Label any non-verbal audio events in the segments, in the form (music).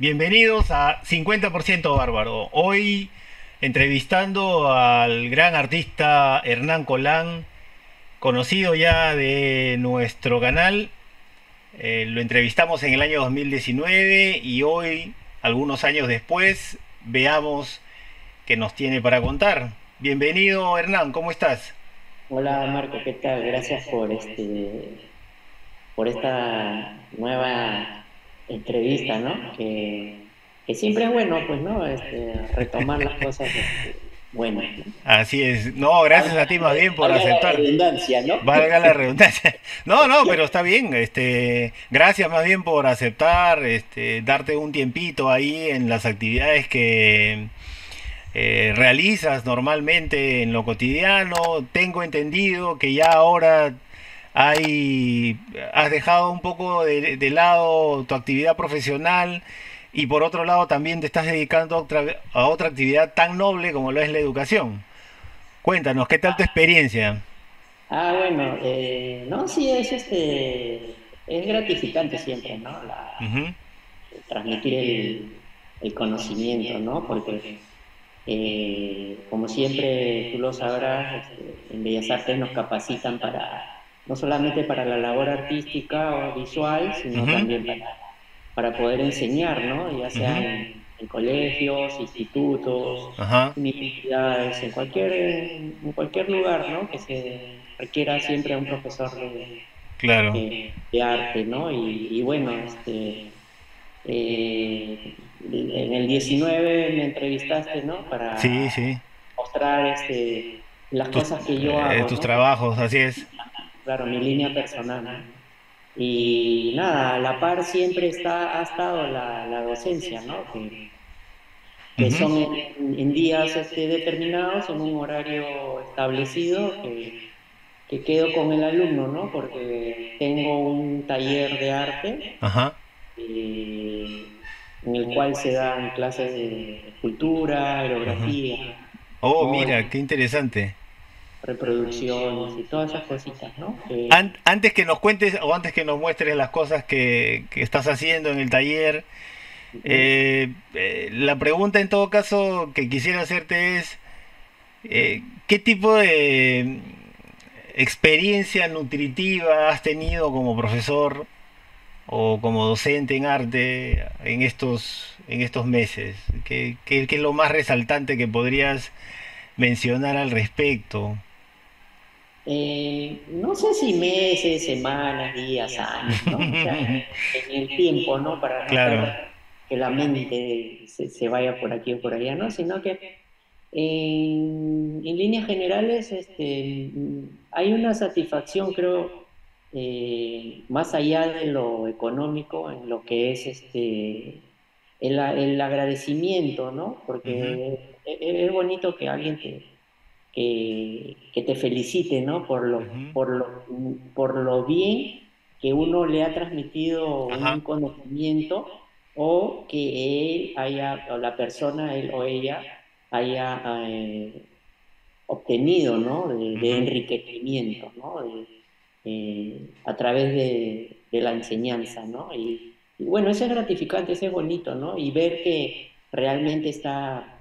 Bienvenidos a 50% Bárbaro. Hoy entrevistando al gran artista Hernán Colán, conocido ya de nuestro canal. Eh, lo entrevistamos en el año 2019 y hoy, algunos años después, veamos qué nos tiene para contar. Bienvenido Hernán, ¿cómo estás? Hola Marco, ¿qué tal? Gracias por este por esta nueva entrevista, ¿no? Que, siempre es bueno, pues, ¿no? Este, retomar las cosas este, buenas. Así es. No, gracias a ti más bien por aceptar. Valga la redundancia, ¿no? Valga la redundancia. (laughs) No, no, pero está bien. Este, gracias más bien por aceptar, este, darte un tiempito ahí en las actividades que eh, realizas normalmente en lo cotidiano. Tengo entendido que ya ahora hay, has dejado un poco de, lado tu actividad profesional y por otro lado también te estás dedicando a otra, a otra actividad tan noble como lo es la educación. Cuéntanos, ¿qué tal tu experiencia? Ah, bueno, eh, no, sí, es, este, es gratificante siempre, ¿no? Transmitir el, el, conocimiento, ¿no? Porque, eh, como siempre tú lo sabrás, este, en Bellas Artes nos capacitan para no solamente para la labor artística o visual, sino también para, poder enseñar, ¿no? Ya sea en, colegios, institutos, universidades, en cualquier, en cualquier lugar, ¿no? Que se requiera siempre a un profesor de, claro. de, arte, ¿no? Y, bueno, este, eh, en el 19 me entrevistaste, ¿no? Para mostrar este, las cosas que yo hago. tus trabajos, así es claro, mi línea personal. Y nada, a la par siempre está, ha estado la, docencia, ¿no? Que, son en, días este, determinados, en un horario establecido, que, quedo con el alumno, ¿no? Porque tengo un taller de arte eh, en el cual se dan clases de escultura, aerografía. Oh, mira, qué interesante reproducciones y todas esas cositas, ¿no? antes que nos cuentes o antes que nos muestres las cosas que, estás haciendo en el taller, eh, eh, la pregunta en todo caso que quisiera hacerte es, eh, ¿qué tipo de experiencia nutritiva has tenido como profesor o como docente en arte en estos, en estos meses? ¿Qué, qué es lo más resaltante que podrías mencionar al respecto? Eh, no sé si meses, semanas, días, años, ¿no? en el tiempo, ¿no? Para que la mente se, vaya por aquí o por allá, ¿no? Sino que en, líneas generales este, hay una satisfacción, creo, eh, más allá de lo económico, en lo que es este el, agradecimiento, ¿no? Porque es bonito que alguien te que, te felicite, ¿no? Por lo, por, lo, por lo bien que uno le ha transmitido un conocimiento o que él haya, o la persona, él o ella, haya eh, obtenido, ¿no? De, enriquecimiento, ¿no? Eh, a través de, la enseñanza, ¿no? Y, bueno, eso es gratificante, eso es bonito, ¿no? Y ver que realmente está...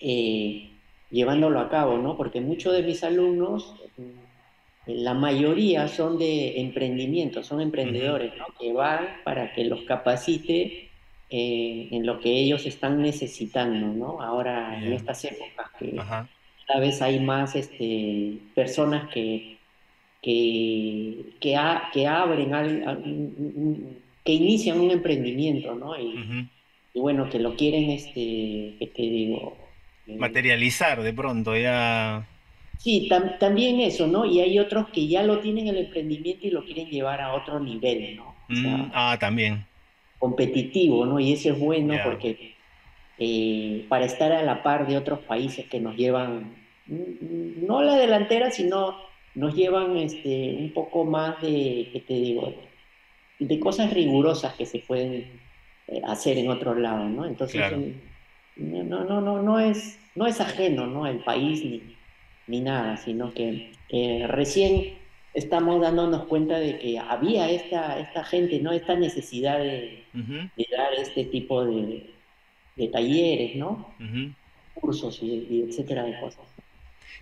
Eh, llevándolo a cabo, ¿no? Porque muchos de mis alumnos, la mayoría son de emprendimiento, son emprendedores, ¿no? Que van para que los capacite eh, en lo que ellos están necesitando, ¿no? Ahora, en estas épocas que cada vez hay más este, personas que, que, que, abren, que inician un emprendimiento, ¿no? Y, y bueno, que lo quieren, este, que te digo, materializar de pronto, ya. Sí, también eso, ¿no? Y hay otros que ya lo tienen el emprendimiento y lo quieren llevar a otro nivel, ¿no? Mm, ah, también. Competitivo, ¿no? Y eso es bueno porque eh, para estar a la par de otros países que nos llevan, mm, no la delantera, sino nos llevan este, un poco más de, ¿qué te digo? De cosas rigurosas que se pueden eh, hacer en otros lados, ¿no? Entonces, no, no, no, no es, no es ajeno, ¿no? El país ni, ni nada, sino que recién estamos dándonos cuenta de que había esta, esta gente, ¿no? Esta necesidad de, dar este tipo de, talleres, ¿no? Cursos y, etcétera de cosas.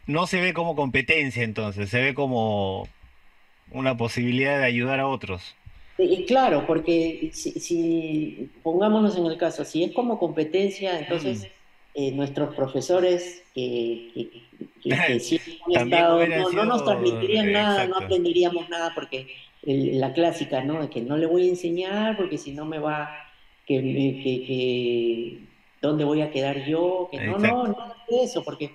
No se ve como competencia entonces, se ve como una posibilidad de ayudar a otros. Y claro, porque si, pongámonos en el caso, si es como competencia, entonces eh, nuestros profesores que, que, siempre (laughs) han estado, no, nos transmitirían nada, no aprenderíamos nada, porque la clásica, ¿no? De que no le voy a enseñar porque si no me va, que, que, ¿dónde voy a quedar yo? Que no, no, no es eso, porque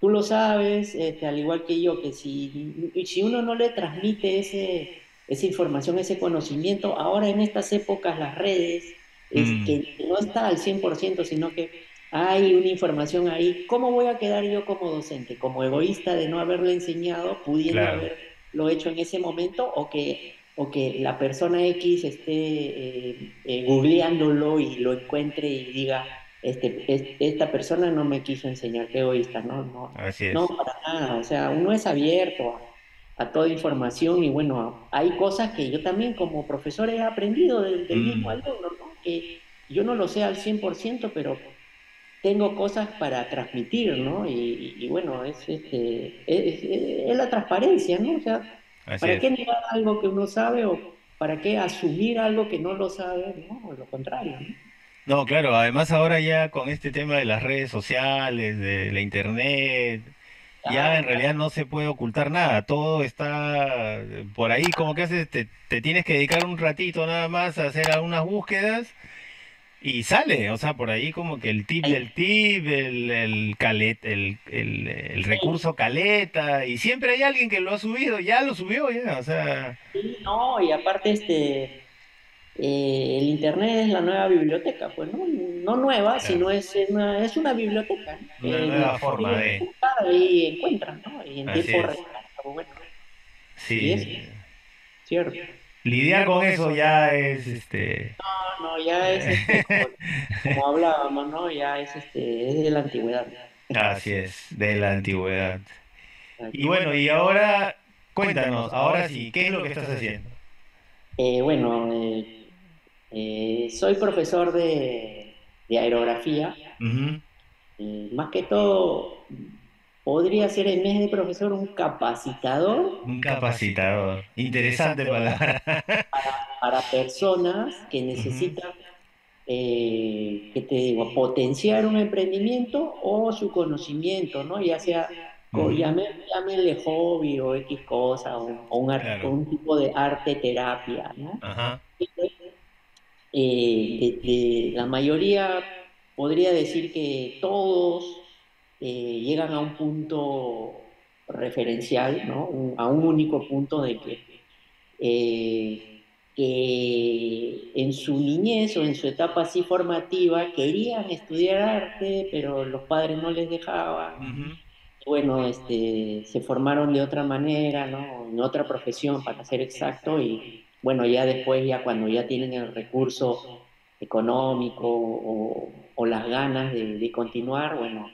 tú lo sabes, este, al igual que yo, que si, si uno no le transmite ese, esa información, ese conocimiento, ahora en estas épocas las redes, es mm. que no está al 100%, sino que hay una información ahí. ¿Cómo voy a quedar yo como docente? ¿Como egoísta de no haberle enseñado, pudiendo haberlo hecho en ese momento? ¿O que, o que la persona X esté eh, eh, googleándolo y lo encuentre y diga, este, esta persona no me quiso enseñar, qué egoísta, no, no, no para nada, o sea, uno es abierto a, toda información y bueno, hay cosas que yo también como profesor he aprendido del, mismo mm. alumno, que yo no lo sé al 100%, pero tengo cosas para transmitir, ¿no? Y, bueno, es, este, es, la transparencia, ¿no? O sea, ¿para qué negar algo que uno sabe o para qué asumir algo que no lo sabe? No, lo contrario, ¿no? No, claro, además ahora ya con este tema de las redes sociales, de la internet, ya en realidad no se puede ocultar nada, todo está por ahí, como que haces, te, te tienes que dedicar un ratito nada más a hacer algunas búsquedas y sale, o sea, por ahí como que el tip del tip, el, el, el, el, recurso caleta, y siempre hay alguien que lo ha subido, ya lo subió, ya, o sea... Sí, no, y aparte este, eh, el Internet es la nueva biblioteca, pues no, no nueva, sino es una, es una biblioteca. Una eh, nueva forma de... Y encuentran, ¿no? Y en tiempo real, bueno. Sí, es, cierto. Lidiar con eso ya es este no no ya es este, (laughs) como, hablábamos no ya es este es de la antigüedad. Así es de la antigüedad. Y bueno y ahora cuéntanos ahora sí qué es lo que estás haciendo eh, bueno eh, eh, soy profesor de, de aerografía más que todo podría ser en vez de profesor un capacitador. Un capacitador, interesante palabra. Para, personas que necesitan, eh, que te digo, potenciar un emprendimiento o su conocimiento, ¿no? Ya sea, llámenle hobby o X cosa, o, un, un, tipo de arte terapia, ¿no? Ajá. Eh, la mayoría podría decir que todos eh, llegan a un punto referencial, ¿no? a un único punto de eh, que, en su niñez o en su etapa así formativa querían estudiar arte, pero los padres no les dejaban. Bueno, este, se formaron de otra manera, ¿no? en otra profesión, para ser exacto, y bueno, ya después, ya cuando ya tienen el recurso económico o, las ganas de, de continuar, bueno,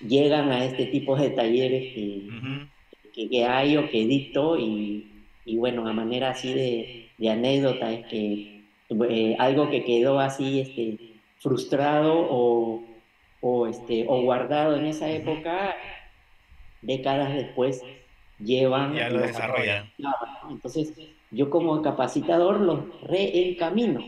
llegan a este tipo de talleres que, que, hay o que dicto y, y, bueno, a manera así de, de anécdota es que eh, algo que quedó así este, frustrado o, o, este, o guardado en esa época, décadas después llevan... Ya lo desarrollan. Entonces, yo como capacitador los reencamino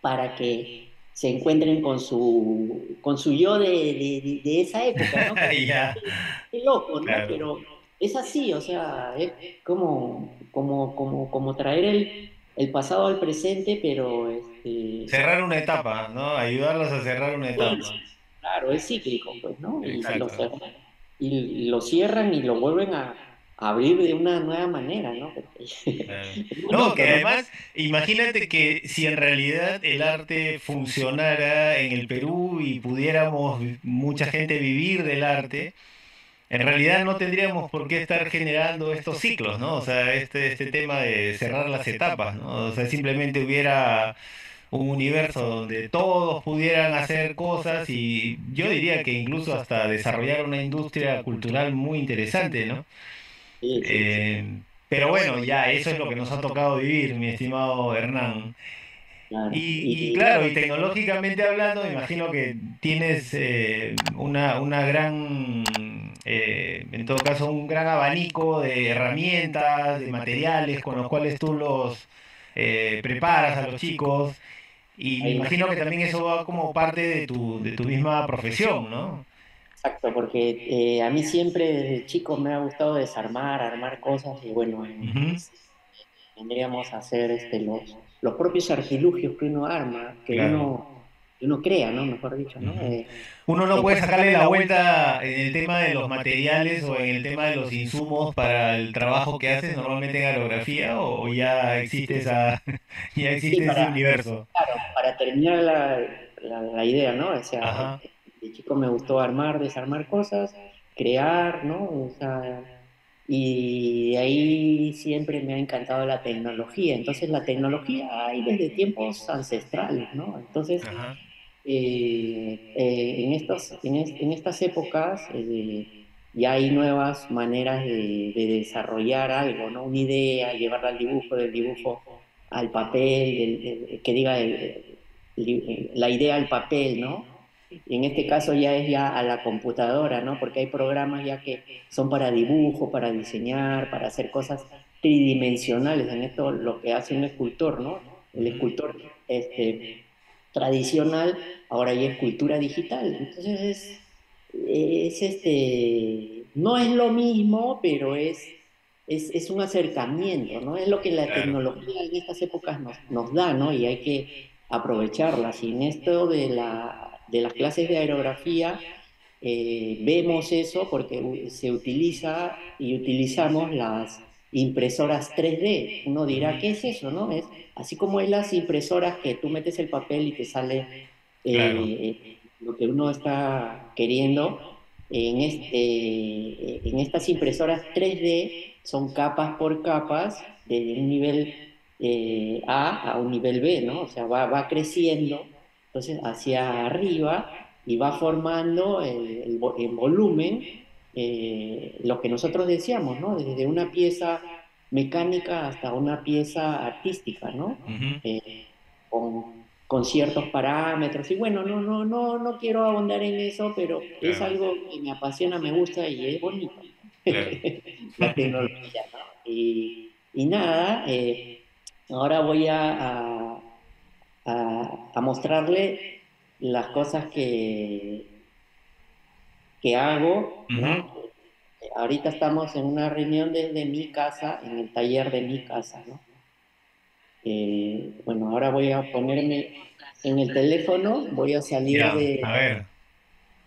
para que se encuentren con su, con su yo de, de, esa época, ¿no? (laughs) Qué loco, ¿no? Pero es así, o sea, es como, como, como, como traer el, el pasado al presente, pero... Este, cerrar una etapa, ¿no? Ayudarlos a cerrar una etapa. Claro, es cíclico, pues, ¿no? Y lo, y lo cierran y lo vuelven a, abrir de una nueva manera, ¿no? (laughs) no, que además, imagínate que si en realidad el arte funcionara en el Perú y pudiéramos mucha gente vivir del arte, en realidad no tendríamos por qué estar generando estos ciclos, ¿no? O sea, este, este tema de cerrar las etapas, ¿no? O sea, simplemente hubiera un universo donde todos pudieran hacer cosas y yo diría que incluso hasta desarrollar una industria cultural muy interesante, ¿no? Eh, Pero bueno, ya, eso es lo que nos ha tocado vivir, mi estimado Hernán. Claro. Y, y claro, y tecnológicamente hablando, me imagino que tienes eh, una, una gran, eh, en todo caso, un gran abanico de herramientas, de materiales con los cuales tú los eh, preparas a los chicos. Y me imagino que también eso va como parte de tu, de tu misma profesión, ¿no? Exacto, porque eh, a mí siempre desde chico me ha gustado desarmar, armar cosas y bueno, en- Ujú, vendríamos a hacer este, los, los propios artilugios que uno arma, que Claro. uno, uno crea, ¿no? Mejor dicho, ¿no? Eh, Uno no eh, puede sacarle la vuelta en el tema de los materiales o en el tema de los insumos para el trabajo que haces normalmente en aerografía o ya existe esa, (laughs) ya sí, existe ese para, universo. claro, para terminar la, la, la idea, ¿no? O sea, Ajá, de chico me gustó armar, desarmar cosas, crear, ¿no? O sea, y de ahí siempre me ha encantado la tecnología. Entonces, la tecnología hay desde tiempos ancestrales, ¿no? Entonces, eh, eh, en estos, en, es- en estas épocas eh, ya hay nuevas maneras de, de desarrollar algo, ¿no? Una idea, llevarla al dibujo, del dibujo al papel, el- el- que diga el- la idea al papel, ¿no? En este caso ya es ya a la computadora, ¿no? Porque hay programas ya que son para dibujo, para diseñar, para hacer cosas tridimensionales. En esto lo que hace un escultor, ¿no? El escultor este, tradicional ahora ya es cultura digital. Entonces es, es este, no es lo mismo, pero es, es, es un acercamiento, ¿no? Es lo que la tecnología en estas épocas nos, nos da, ¿no? Y hay que aprovecharlas. Y en esto de la, de las clases de aerografía, eh, vemos eso porque se utiliza y utilizamos las impresoras 3D. Uno dirá, ¿qué es eso, no? Es así como hay las impresoras que tú metes el papel y te sale claro, eh, lo que uno está queriendo. En, este, en estas impresoras 3D son capas por capas de un nivel eh, A a un nivel B, ¿no? O sea, va, va creciendo, entonces hacia arriba y va formando el, el vo- el volumen, eh, lo que nosotros decíamos, ¿no? Desde una pieza mecánica hasta una pieza artística, ¿no? Eh, con, con ciertos parámetros. Y bueno, no, no, no, no quiero abundar en eso, pero es algo que me apasiona, me gusta y es bonito. claro. (laughs) La tecnología, ¿no? Y, y nada, eh, ahora voy a, a, a- a mostrarle las cosas que, que hago, ¿no? Ahorita estamos en una reunión desde mi casa, en el taller de mi casa, ¿no? Eh, bueno, ahora voy a ponerme en el teléfono, voy a salir Ya, de, a ver,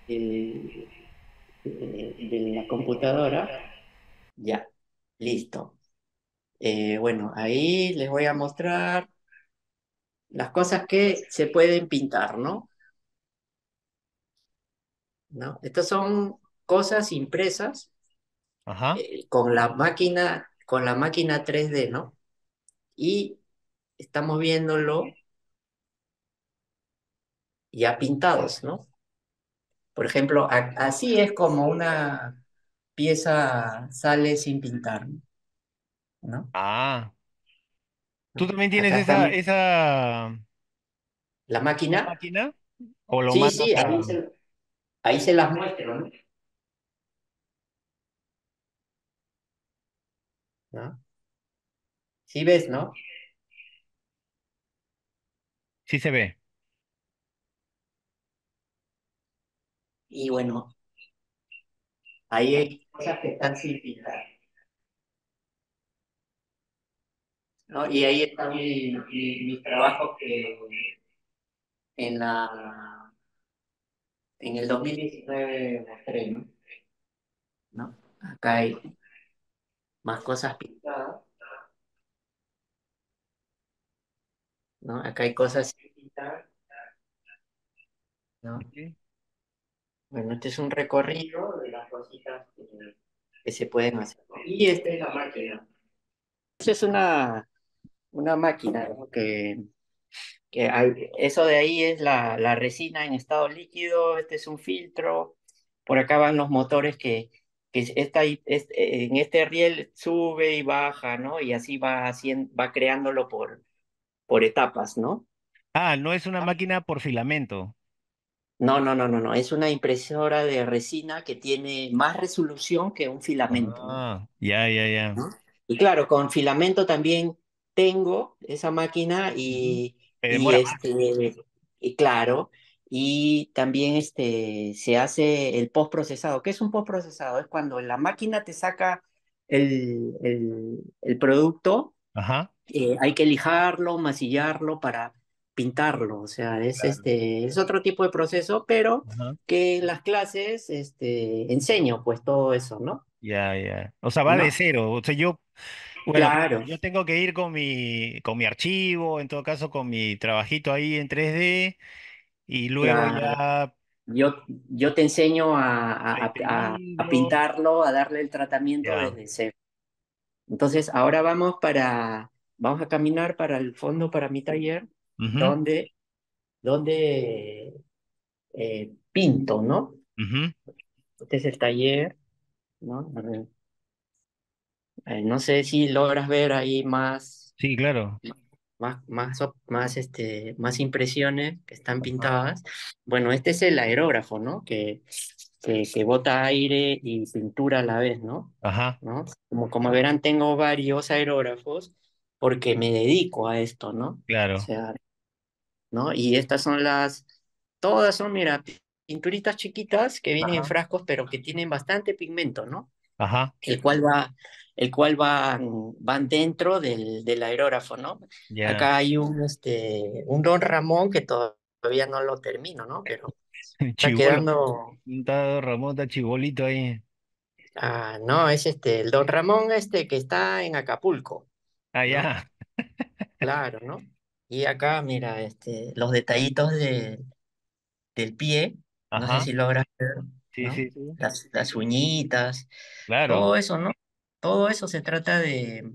de, de- de la computadora. Ya, listo. Eh, bueno, ahí les voy a mostrar las cosas que se pueden pintar, ¿no? ¿No? Estas son cosas impresas ajá, eh, con la máquina, con la máquina 3D, ¿no? Y estamos viéndolo ya pintados, ¿no? Por ejemplo, así es como una pieza sale sin pintar, ¿no? ah, ¿tú también tienes esa, esa, la máquina, máquina o lo sí, sí, ahí se, ahí se las muestro, ¿no? ¿No? Sí ves, ¿no? Sí se ve. Y bueno, ahí hay cosas que están sin pintar, ¿no? Y ahí está mi, mi, mi trabajo que en la, en el 2019 mostré, ¿no? ¿No? Acá hay más cosas pintadas, ¿no? Acá hay cosas pintar, ¿no? Bueno, este es un recorrido de las cositas que, que se pueden hacer. Y esta es la máquina. Esta es una, una máquina, ¿no? que, que hay- eso de ahí es la, la resina en estado líquido, este es un filtro, por acá van los motores que, que esta, en este riel sube y baja, ¿no? Y así va, haciendo, va creándolo por, por etapas, ¿no? Ah, no es una máquina por filamento. No, no, no, no, no. Es una impresora de resina que tiene más resolución que un filamento. Ah, ya, ya, ya. Y claro, con filamento también tengo esa máquina y, y este, y claro, y también este, se hace el postprocesado. ¿Qué es un postprocesado? Es cuando la máquina te saca el, el, el producto Ajá, eh, hay que lijarlo, masillarlo para pintarlo, o sea, es, claro. este, es otro tipo de proceso, pero Ajá. que en las clases este, enseño pues todo eso, ¿no? Ya, ya. O sea, va de ¿No? cero. O sea, yo, bueno, claro, yo tengo que ir con mi, con mi archivo, en todo caso con mi trabajito ahí en 3D y luego claro. ya Yo, yo te enseño a, a pintarlo, a darle el tratamiento Ya. desde cero. Entonces, ahora vamos para, vamos a caminar para el fondo, para mi taller, donde, donde eh, pinto, ¿no? Este es el taller, ¿no? Eh, no sé si logras ver ahí más, Sí, claro. más, más, más, este, más impresiones que están pintadas. Bueno, este es el aerógrafo, ¿no? Que, que, que bota aire y pintura a la vez, ¿no? Ajá, ¿No? Como, como verán, tengo varios aerógrafos porque me dedico a esto, ¿no? O claro. sea, ¿no? Y estas son las, todas son, mira, pinturitas chiquitas que vienen en Ajá. frascos, pero que tienen bastante pigmento, ¿no? Ajá. el cual va, el cual va, van dentro del, del aerógrafo, ¿no? Acá hay un, este, un Don Ramón que todavía no lo termino, ¿no? Pero (laughs) está Chibolo. quedando, Está Ramón, está chibolito ahí. ah, no, es este, el Don Ramón este que está en Acapulco, ¿no? Allá. (laughs) Claro, ¿no? Y acá, mira, este, los detallitos de, del pie, no sé si logras ver, Sí, ¿no? sí, sí. Las, las uñitas, Claro. todo eso, ¿no? Todo eso se trata de,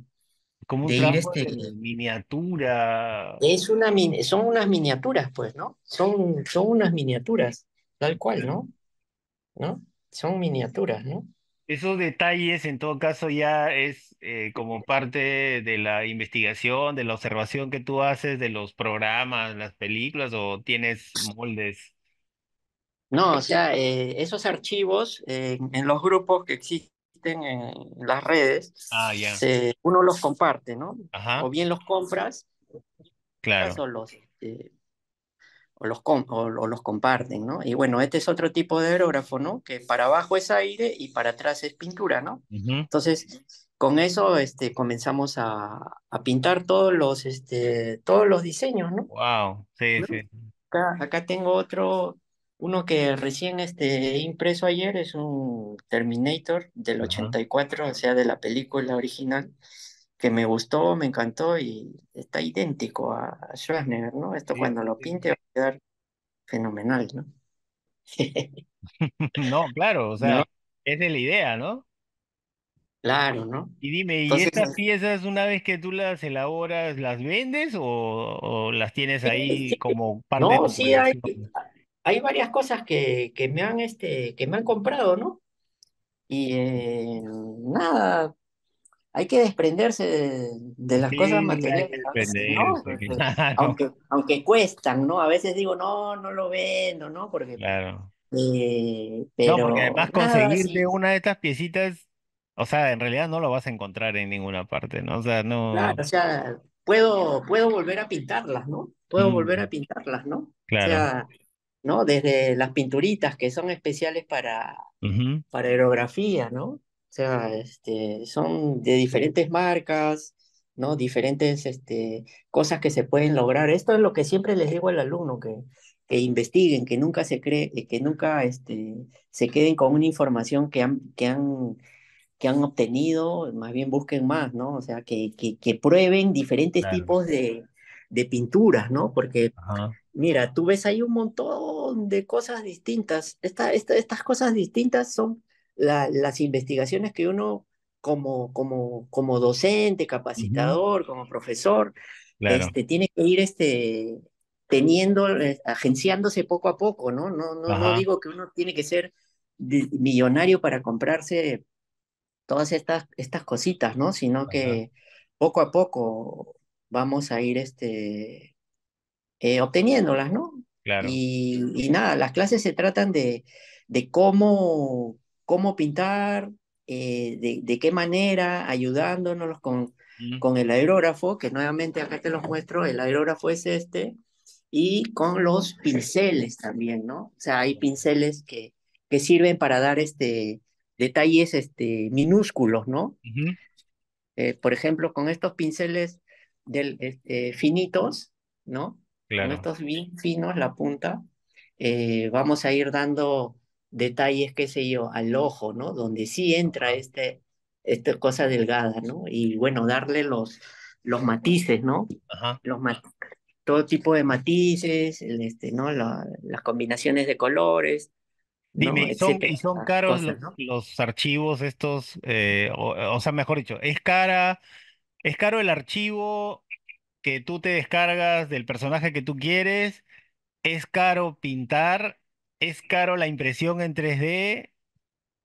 Como un de ir este, de miniatura. Es una, min- son unas miniaturas, pues, ¿no? Son, son unas miniaturas, tal cual, ¿no? ¿No? Son miniaturas, ¿no? Esos detalles, en todo caso, ya es eh, como parte de la investigación, de la observación que tú haces de los programas, las películas, o tienes moldes. No, o sea, eh, esos archivos eh, en los grupos que existen en las redes, Ah, se, uno los comparte, ¿no? O Ajá, bien los compras claro. o los, este, o los, com- o, o los comparten, ¿no? Y bueno, este es otro tipo de aerógrafo, ¿no? Que para abajo es aire y para atrás es pintura, ¿no? Entonces, con eso este, comenzamos a, a pintar todos los, este, todos los diseños, ¿no? Wow, sí, ¿No? sí. Acá, acá tengo otro, uno que recién este, impreso ayer, es un Terminator del Ajá. 84, o sea, de la película original, que me gustó, me encantó y está idéntico a, Schwarzenegger, ¿no? Esto Sí, cuando lo pinte va a quedar fenomenal, ¿no? (laughs) (laughs) No, claro, o ¿No? sea, esa es la idea, ¿no? Claro, ¿no? Y dime, ¿y Entonces, estas piezas una vez que tú las elaboras, las vendes o, o las tienes sí, ahí sí, como parte de no, tu sí hay? Hay varias cosas que, que me han, este, que me han comprado, ¿no? Y eh, nada, hay que desprenderse de, de las cosas Sí, materiales ¿no? Porque, claro, aunque, aunque cuestan, ¿no? A veces digo, no, no lo vendo, ¿no? Porque, claro. eh, No, porque además conseguirte sí, una de estas piecitas, o sea, en realidad no lo vas a encontrar en ninguna parte, ¿no? O sea, claro, no. o sea, puedo, puedo volver a pintarlas, ¿no? Puedo volver a Mm, pintarlas, ¿no? O claro. sea, ¿no? Desde las pinturitas que son especiales para, para aerografía, ¿no? O sea, este, son de diferentes marcas, ¿no? Diferentes este, cosas que se pueden lograr. Esto es lo que siempre les digo al alumno, que, que investiguen, que nunca se cree, que nunca este, se queden con una información que han, que han, que han obtenido, más bien busquen más, ¿no? O sea, que, que, que prueben diferentes Claro. tipos de, de pinturas, ¿no? Porque Ajá. Mira, tú ves ahí un montón de cosas distintas. Esta, esta- estas cosas distintas son la- las investigaciones que uno como, como, como docente, capacitador, como profesor, Claro. este, tiene que ir este, teniendo, eh, agenciándose poco a poco, ¿no? No, no, no digo que uno tiene que ser millonario para comprarse todas estas, estas cositas, ¿no? Sino que poco a poco vamos a ir este, eh, obteniéndolas, ¿no? Claro. Y, nada, las clases se tratan de, de cómo, cómo pintar, eh, de, de, qué manera, ayudándonos con, con el aerógrafo, que nuevamente acá te los muestro, el aerógrafo es este, y con los pinceles también, ¿no? O sea, hay pinceles que, que sirven para dar este, detalles este, minúsculos, ¿no? Eh, por ejemplo, con estos pinceles del, este, finitos, ¿no? Con estos bien finos, la punta, eh, vamos a ir dando detalles, qué sé yo, al ojo, ¿no? Donde sí entra este, esta cosa delgada, ¿no? Y bueno, darle los, los matices, ¿no? Los todo tipo de matices, este, ¿no? las combinaciones de colores, Dime, ¿y son, son caros los, archivos estos? Eh, o, sea, mejor dicho, ¿es cara, es caro el archivo que tú te descargas del personaje que tú quieres? ¿Es caro pintar? ¿Es caro la impresión en 3D?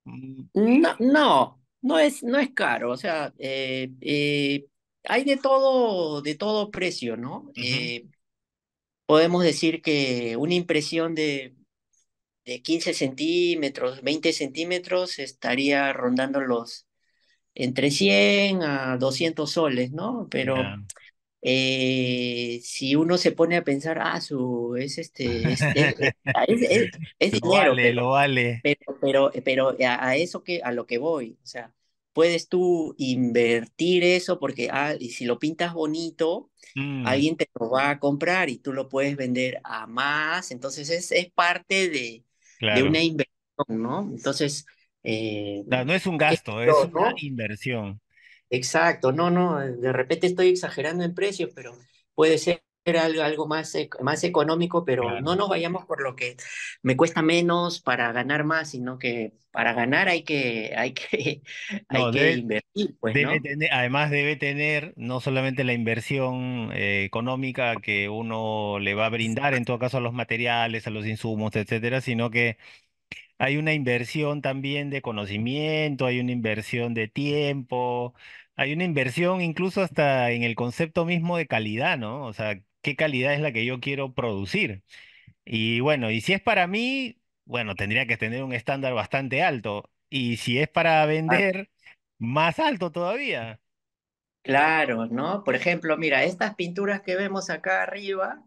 Mm. No, no, no es, no es caro. O sea, eh, eh, hay de todo, de todo precio, ¿no? podemos decir que una impresión de de 15 centímetros, 20 centímetros, estaría rondando los entre 100 a 200 soles, ¿no? Pero eh, si uno se pone a pensar, ah, su, es este, es, (laughs) lo vale, lo vale. Pero, pero, a, eso que, a lo que voy, o sea, puedes tú invertir eso porque, ah, y si lo pintas bonito, mm. alguien te lo va a comprar y tú lo puedes vender a más, entonces es, es parte de, de una inversión, ¿no? Entonces... Eh, no, es un gasto, es una inversión. Exacto, no, no, de repente estoy exagerando en precios, pero puede ser algo, algo más, más económico, pero no nos vayamos por lo que me cuesta menos para ganar más, sino que para ganar hay que, hay que, (laughs) hay que invertir. Pues, debe tener, además debe tener no solamente la inversión eh, económica que uno le va a brindar, en todo caso a los materiales, a los insumos, etcétera, sino que hay una inversión también de conocimiento, hay una inversión de tiempo, hay una inversión incluso hasta en el concepto mismo de calidad, ¿no? O sea, qué calidad es la que yo quiero producir. Y bueno, y si es para mí, bueno, tendría que tener un estándar bastante alto. Y si es para vender, más alto todavía. Claro, ¿no? Por ejemplo, mira, estas pinturas que vemos acá arriba,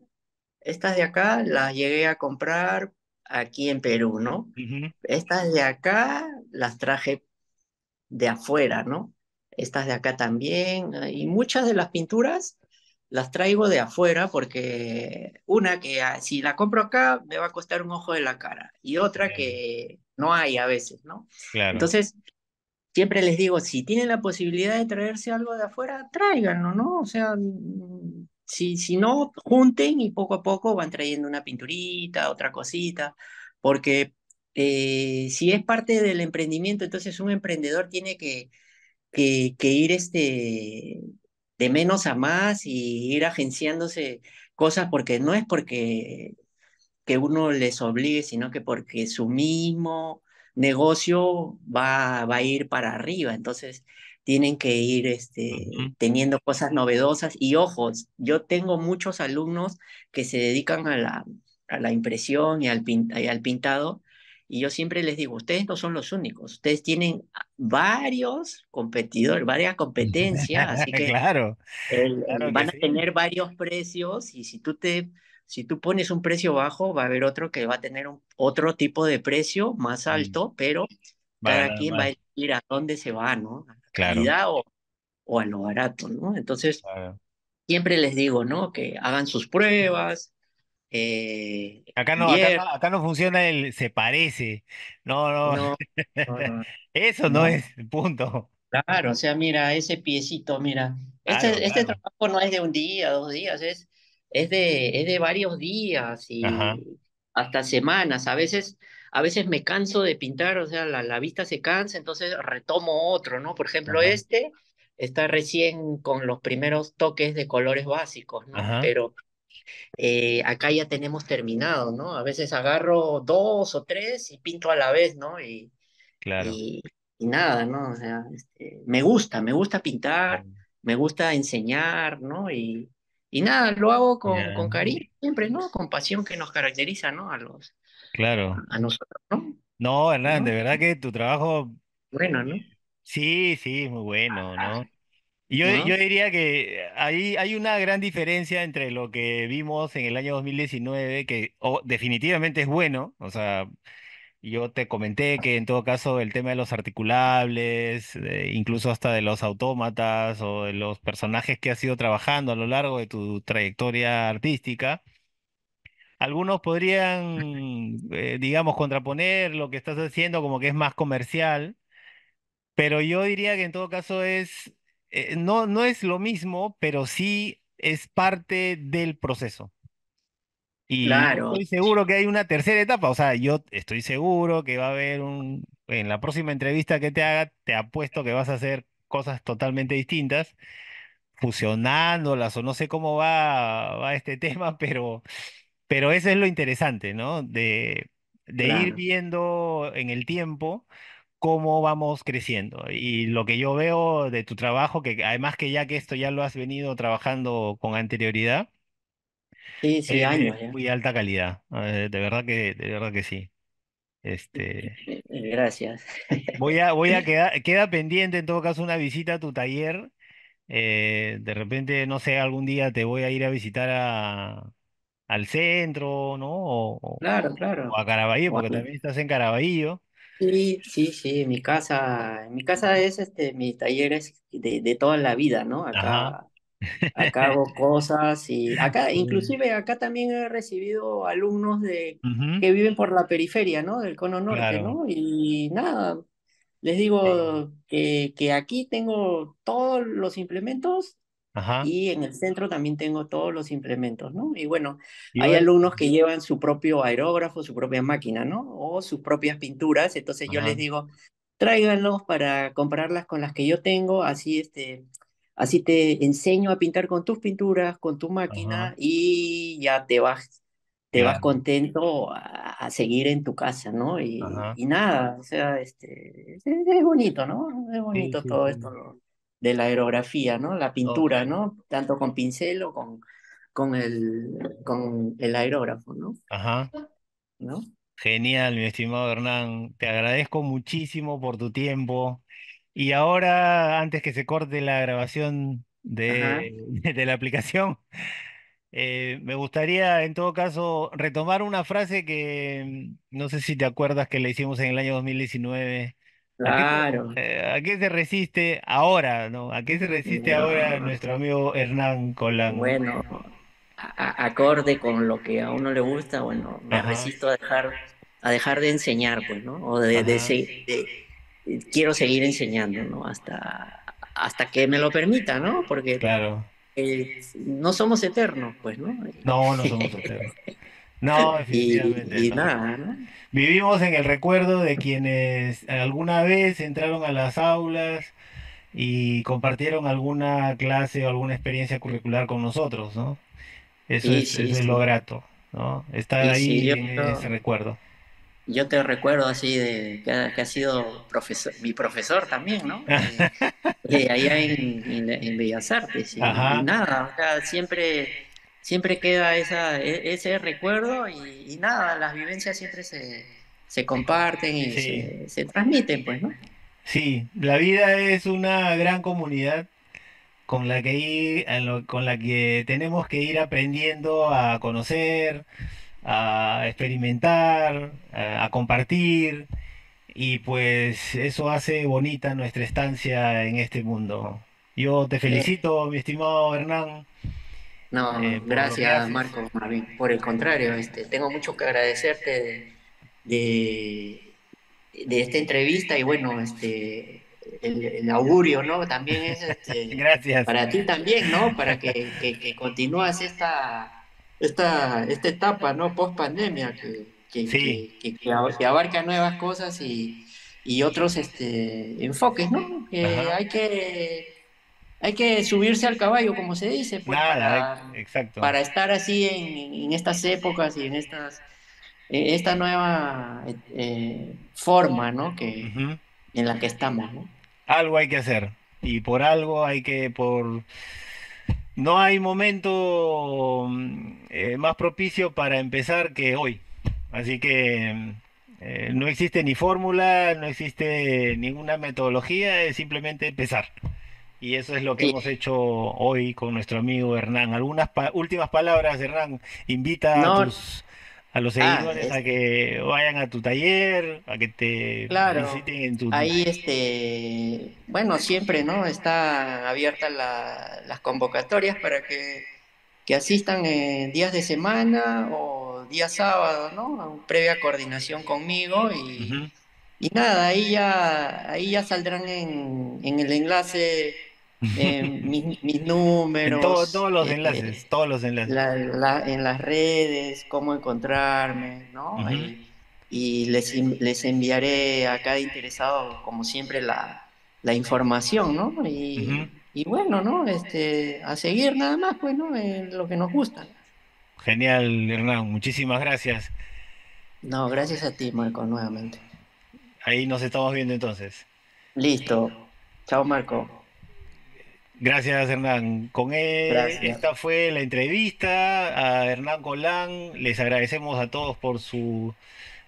estas de acá las llegué a comprar aquí en Perú, ¿no? Estas de acá las traje de afuera, ¿no? Estas de acá también. Y muchas de las pinturas las traigo de afuera porque una que ah, si la compro acá me va a costar un ojo de la cara y otra que no hay a veces, ¿no? Claro. Entonces, siempre les digo, si tienen la posibilidad de traerse algo de afuera, tráiganlo, ¿no? O sea, si, si no, junten y poco a poco van trayendo una pinturita, otra cosita, porque eh, si es parte del emprendimiento, entonces un emprendedor tiene que, que, que ir este, de menos a más y ir agenciándose cosas porque no es porque que uno les obligue, sino que porque su mismo negocio va, va a ir para arriba. Entonces tienen que ir este, teniendo cosas novedosas. Y ojos, yo tengo muchos alumnos que se dedican a la, a la impresión y al, y al pintado y yo siempre les digo, ustedes no son los únicos, ustedes tienen varios competidores, varias competencias, así (laughs) que claro, van a tener varios precios y si tú te si tú pones un precio bajo, va a haber otro que va a tener un, otro tipo de precio más alto, pero cada quien va a ir a dónde se va, ¿no? Calidad o, o, a lo barato, ¿no? Entonces, siempre les digo, ¿no? Que hagan sus pruebas, eh, acá, no, acá, no, funciona el se parece. No, no. (laughs) Eso no es el (laughs) punto. Claro, o sea, mira, ese piecito, mira. Este, este trabajo no es de un día, dos días, es, es, de, es de varios días y hasta semanas. A veces, a veces me canso de pintar, o sea, la, la vista se cansa, entonces retomo otro, ¿no? Por ejemplo, este está recién con los primeros toques de colores básicos, ¿no? Pero eh, acá ya tenemos terminado, ¿no? A veces agarro dos o tres y pinto a la vez, ¿no? Y, Claro. y, y nada, ¿no? O sea, este, me gusta, me gusta pintar, me gusta enseñar, ¿no? Y, y nada, lo hago con, con cariño siempre, ¿no? Con pasión que nos caracteriza, ¿no? A los, claro. a nosotros, ¿no? No, Hernán, de ¿No? verdad que tu trabajo, Bueno, ¿no? sí, sí, muy bueno, ¿no? Y Yo, yo ¿No? diría que ahí hay una gran diferencia entre lo que vimos en el año 2019, que definitivamente es bueno, o sea, yo te comenté que en todo caso el tema de los articulables, eh, incluso hasta de los autómatas o de los personajes que has ido trabajando a lo largo de tu trayectoria artística, algunos podrían, eh, digamos, contraponer lo que estás haciendo como que es más comercial. Pero yo diría que en todo caso es, eh, no, no es lo mismo, pero sí es parte del proceso. Y Claro, estoy seguro que hay una tercera etapa, o sea, yo estoy seguro que va a haber un, en la próxima entrevista que te haga, te apuesto que vas a hacer cosas totalmente distintas, fusionándolas o no sé cómo va, va este (laughs) tema, pero, pero eso es lo interesante, ¿no? De, de ir viendo en el tiempo cómo vamos creciendo. Y lo que yo veo de tu trabajo, que además que ya que esto ya lo has venido trabajando con anterioridad, Sí, sí, años ya. muy alta calidad. Eh, de verdad que, de verdad que sí. Este, (laughs) Eh, eh, Gracias. voy a, voy a (laughs) quedar, queda pendiente en todo caso una visita a tu taller. Eh, de repente, no sé, algún día te voy a ir a visitar a, al centro, ¿no? O, o- Claro, o claro. a Caraballo, porque Bueno, también estás en Caraballo. sí, sí, sí, mi casa, mi casa es este, mi taller es de, de toda la vida, ¿no? Acá, acá (laughs) hago cosas y acá, inclusive acá también he recibido alumnos de que viven por la periferia, ¿no? Del cono norte, Claro. ¿no? Y nada, les digo que, que aquí tengo todos los implementos Ajá. Y en el centro también tengo todos los implementos, ¿no? Y bueno, hay Igual. alumnos que llevan su propio aerógrafo, su propia máquina, ¿no? O sus propias pinturas. Entonces yo les Ajá. digo, tráiganlos para compararlas con las que yo tengo, así este, así te enseño a pintar con tus pinturas, con tu Ajá. máquina y ya te vas, te vas contento a, a seguir en tu casa, ¿no? Y, Ajá. y nada, o sea, este, es, es bonito, ¿no? Es bonito sí, todo esto, sí. ¿no? De la aerografía, ¿no? La pintura, ¿no? Tanto con pincel o con, con el, con el aerógrafo, ¿no? Ajá. ¿No? Genial, mi estimado Hernán. Te agradezco muchísimo por tu tiempo. Y ahora, antes que se corte la grabación de, (laughs) de la aplicación, eh, me gustaría en todo caso retomar una frase que no sé si te acuerdas que le hicimos en el año 2019. ¿A qué, se- claro. eh, a qué se resiste ahora, ¿no? ¿A qué se resiste ahora nuestro amigo Hernán Colán? Bueno, a- a- acorde con lo que a uno le gusta, bueno, me Ajá, resisto a dejar, a dejar de enseñar, pues, ¿no? O de, de, de- quiero seguir enseñando, ¿no? Hasta, hasta que me lo permita, ¿no? Porque claro. eh, no somos eternos, pues, ¿no? No, no somos eternos. (laughs) No, definitivamente Y, y no. nada, ¿no? Vivimos en el recuerdo de quienes alguna vez entraron a las aulas y compartieron alguna clase o alguna experiencia curricular con nosotros, ¿no? Eso es, sí, eso es lo grato, ¿no? Estar Y sí, ahí yo, en ese recuerdo. yo te recuerdo así de que, ha sido profesor, mi profesor también, ¿no? (laughs) Eh, eh, allá en, en, la- en Bellas Artes y, nada, o sea, siempre, siempre queda esa, e- ese recuerdo y, y nada, las vivencias siempre se, se comparten y sí, se, se transmiten, pues, ¿no? sí. La vida es una gran comunidad con la que ir, con la que tenemos que ir aprendiendo a conocer, a experimentar, a, a compartir, y pues eso hace bonita nuestra estancia en este mundo. Yo te felicito, mi estimado Hernán, no, eh, gracias. Marco, por el contrario, este, tengo mucho que agradecerte de, de esta entrevista y bueno, este, el, el augurio, ¿no? También es este, (laughs) Gracias. para ti también, ¿no? Para que, que, que continúes esta, esta, esta etapa, ¿no? Post pandemia, que, que, Sí, que, que, que ab- que abarca nuevas cosas y, y otros este, enfoques, ¿no? Que ajá, hay que hay que subirse al caballo, como se dice, pues, Nada, exacto. para estar así en, estas épocas y en estas, e, esta nueva eh, forma, ¿no? Que, en la que estamos, ¿no? Algo hay que hacer y por algo hay que, por no hay momento eh, más propicio para empezar que hoy. Así que eh, no existe ni fórmula, no existe ninguna metodología, es simplemente empezar. Y eso es lo que hemos hecho hoy con nuestro amigo Hernán. Algunas últimas palabras, Hernán. Invita a tus a los ah, seguidores a que vayan a tu taller, a que te visiten en tu... Ahí, este, bueno, siempre, ¿no? Están abiertas las convocatorias para que, asistan en días de semana o días sábados, ¿no? Previa coordinación conmigo y, y nada, ahí ya, ahí ya saldrán en, en el enlace (laughs) mis, números. todos los eh, enlaces, todos los enlaces. en las redes, cómo encontrarme, ¿no? y, les, les, enviaré a cada interesado, como siempre, la, información, ¿no? Y, bueno, ¿no? Este, a seguir nada más, pues, ¿no? En lo que nos gusta. Genial, Hernán, muchísimas gracias. No, gracias a ti, Marco, nuevamente. Ahí nos estamos viendo entonces. Listo. Chao, Marco. Gracias, Hernán. Con él, esta fue la entrevista a Hernán Colán. Les agradecemos a todos por su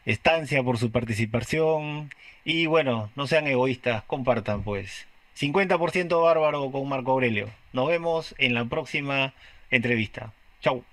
estancia, por su participación. Y bueno, no sean egoístas, compartan pues. 50% bárbaro con Marco Aurelio. Nos vemos en la próxima entrevista. Chau.